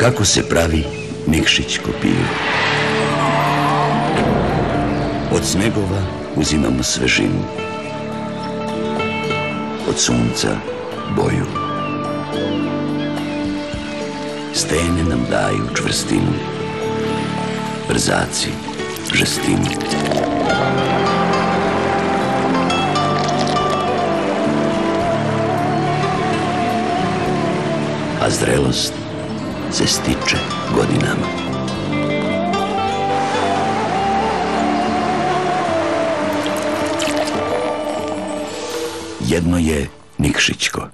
Kako se pravi Nikšić kopiju? Od snegova uzimamo svežinu. Od sunca boju. Stene nam daju čvrstinu. Brzaci žestinu. A zrelost se stiče godinama. Jedno je Nikšićko